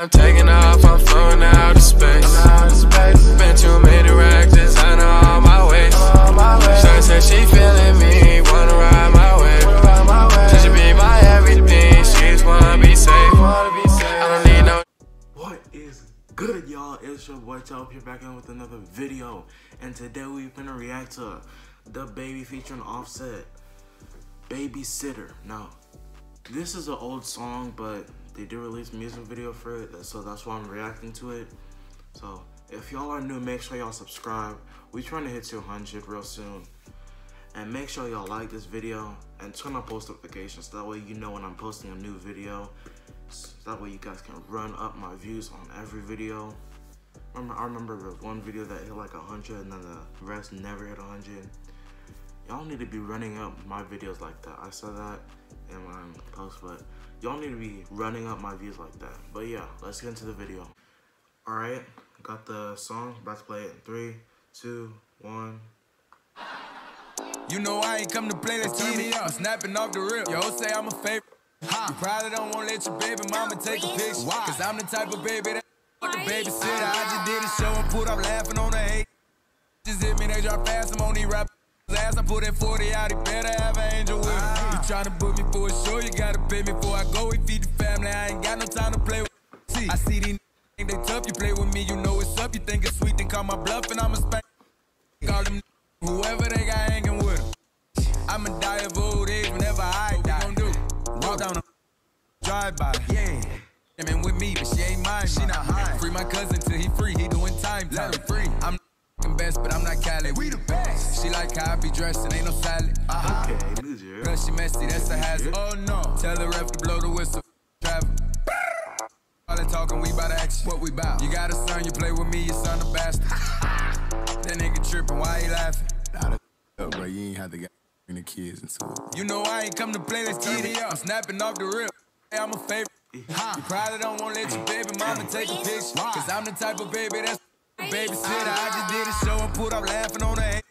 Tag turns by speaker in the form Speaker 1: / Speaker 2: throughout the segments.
Speaker 1: I'm taking off, I'm floating out of space. Spent too many racks, designer on my waist. Shawty said she feeling me, wanna ride my way. She should be my everything, she just wanna be safe. I don't need no.
Speaker 2: What is good, y'all? It's your boy Top here back in with another video. And today we're gonna react to DaBaby featuring Offset, Babysitter. Now, this is an old song, but they did release music video for it, so that's why I'm reacting to it. So if y'all are new, make sure y'all subscribe. We trying to hit 200 real soon. And make sure y'all like this video and turn on post notifications. That way you know when I'm posting a new video. So that way you guys can run up my views on every video. Remember, I remember one video that hit like 100 and then the rest never hit 100. Y'all need to be running up my videos like that. I said that in my post, but y'all need to be running up my views like that. But yeah, let's get into the video. Alright, got the song, about to play it in three, two, one.
Speaker 3: You know I ain't come to play, let's turn me up. Snapping off the rip. Yo, say I'm a favorite. You probably don't wanna let your baby mama take a picture. Why? Cause I'm the type of baby that the babysitter. I just did a show and put up laughing on the hate. Just hit me, they drop fast, I'm on these rap ass. I put that 40 out, he better have an angel with him. You tryna book me for a show, you gotta pay me before I go. We feed the family, I ain't got no time to play with. See, I see these think they tough, you play with me, you know it's up. You think it's sweet, then call my bluff, and I'm a spank. Call them whoever they got hanging with them. I'ma die of old age whenever I die. What we gon' do? Walk down a drive by. Yeah. I mean with me, but she ain't mine. She not high. Free my cousin till he free. He doing time. Let him free. But I'm not Cali. We the best. She like how I be dressed and ain't no salad. Uh-huh.
Speaker 2: Okay.
Speaker 3: Girl, she messy, that's a hazard. Oh no. Tell the ref to blow the whistle. Travel. All that talking, we bout action. What we bout? You got a son, you play with me, your son a bastard. that nigga tripping, why he laughing?
Speaker 4: Nah, that bro, you ain't have to get the kids into it.
Speaker 3: You know I ain't come to play, let's turn up. I'm snapping off the rip. Hey, I'm a favorite. You probably don't wanna let your baby mama take a picture. Cause I'm the type of baby that's babysitter. I just did a show and put up laughing on the hate.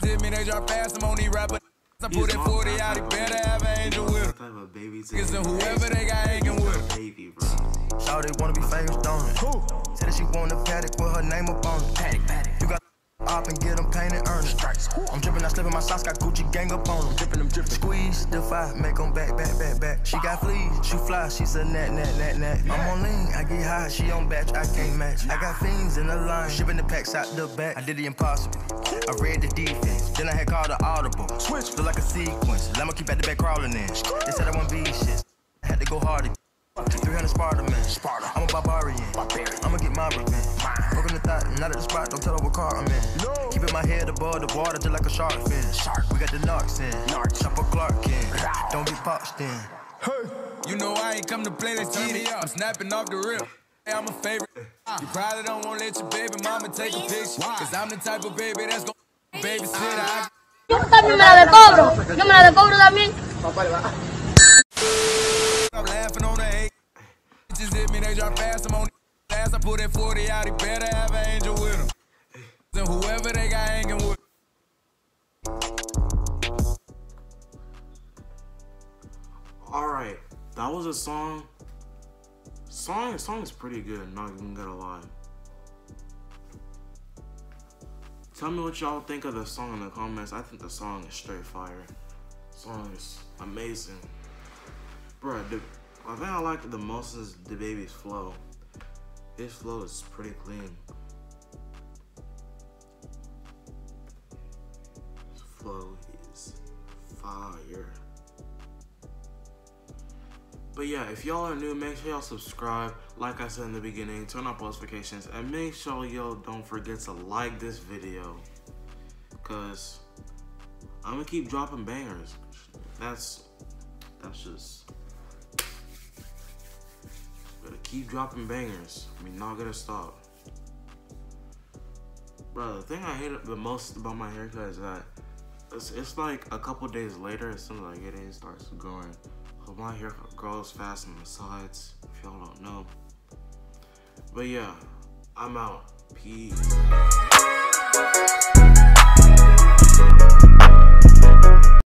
Speaker 3: Did me, they drop fast, I'm on these rappers. I put that 40 out, he better have an angel with him.
Speaker 2: Of
Speaker 3: Cause whoever they got hanging with him.
Speaker 2: Baby, bro.
Speaker 5: Shawty wanna be famous, don't it? Said that she want a Patek with her name up on it. Patek, Patek. Up and get them painted, earn it. I'm dripping, I slipping my socks, got Gucci gang up on them. Dripping them, dripping. Squeeze, defy, make them back, back, back, back. She got fleas, she fly, she's a net, net, net, net. I'm on lean, I get high, she on batch, I can't match. I got fiends in the line, shipping the packs out the back. I did the impossible. I read the defense, then I had called the audible. Switch, feel like a sequence. Let me keep at the back crawling in. They said I want be shit. I had to go harder. 300 Sparta, man. Sparta. I'm a barbarian. Barbarian. I'ma get my revenge. Fucking the thought, not at the spot, don't tell her what car I'm in. No. Keeping my head above the water just like a shark fin. Shark. We got the narcs in. Narcs. Chopper Clark in. Don't be boxed in.
Speaker 3: Hey. You know I ain't come to play, let's turn it up. I'm snapping off the rip. Hey, I'm a favorite. You probably don't wanna let your baby mama take a picture. Cause I'm the type of baby that's gon' babysitter. I
Speaker 6: Yo también me la decobro. Yo me la decobro también.
Speaker 3: I'm laughing on the hate. Just hit me, they drop fast, I'm on I put that 40 out, he better have an angel with him. Whoever they got hanging with.
Speaker 2: Alright, that was a song. Song song is pretty good, not even gonna lie. Tell me what y'all think of the song in the comments. I think the song is straight fire. song is amazing. Bruh, the, I think I like the most is DaBaby's flow. His flow is pretty clean. His flow is fire. But yeah, if y'all are new, make sure y'all subscribe. Like I said in the beginning, turn on post notifications and make sure y'all don't forget to like this video. Cause I'm gonna keep dropping bangers. That's that's just keep dropping bangers. We not gonna stop. Bro, the thing I hate the most about my haircut is that it's, it's like a couple days later, as soon as I get it, it starts growing. So my hair grows fast on the sides, if y'all don't know. But yeah, I'm out. Peace.